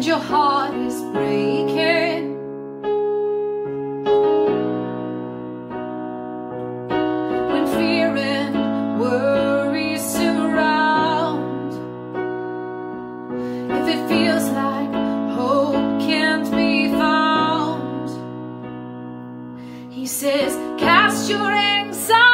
and your heart is breaking. When fear and worry surround, if it feels like hope can't be found, he says, cast your anxiety.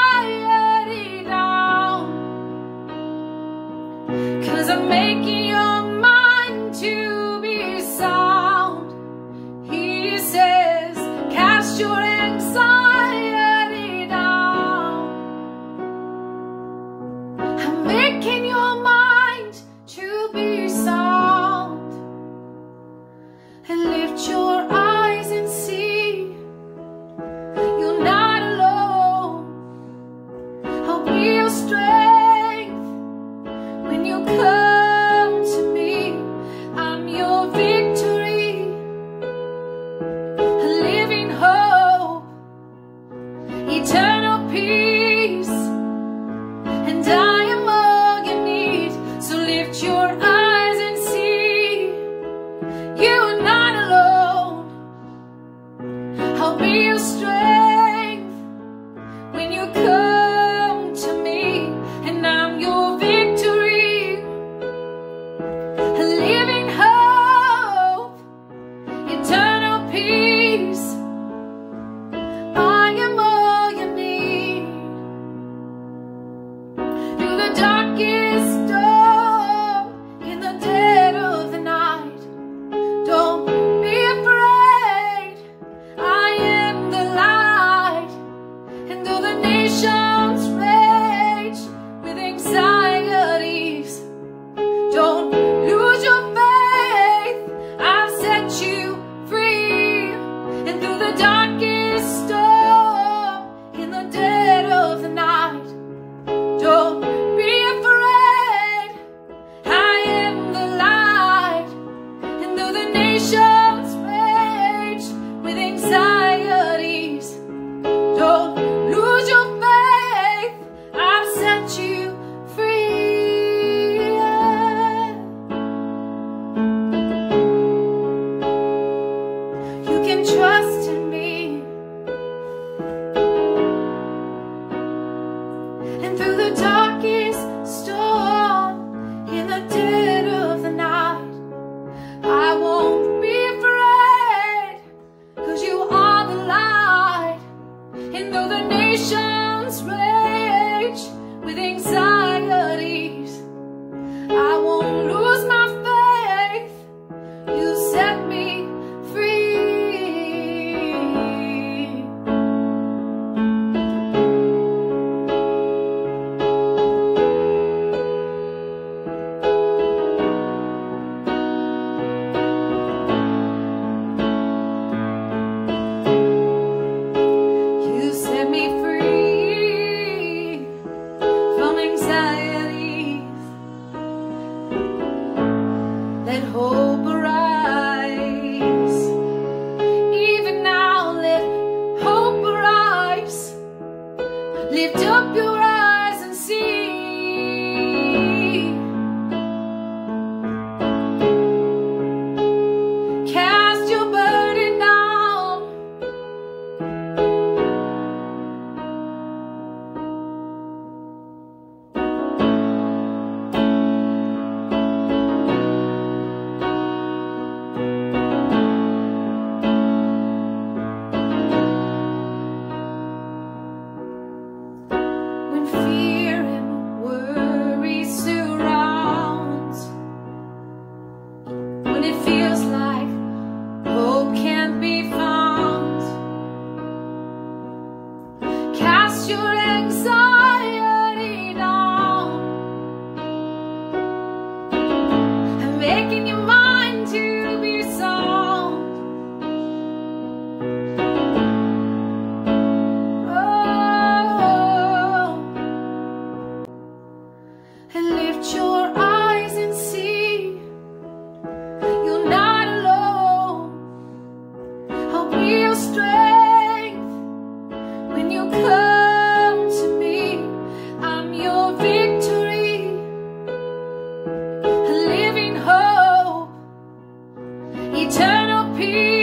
Peace, the hope arise. Anxiety eternal peace.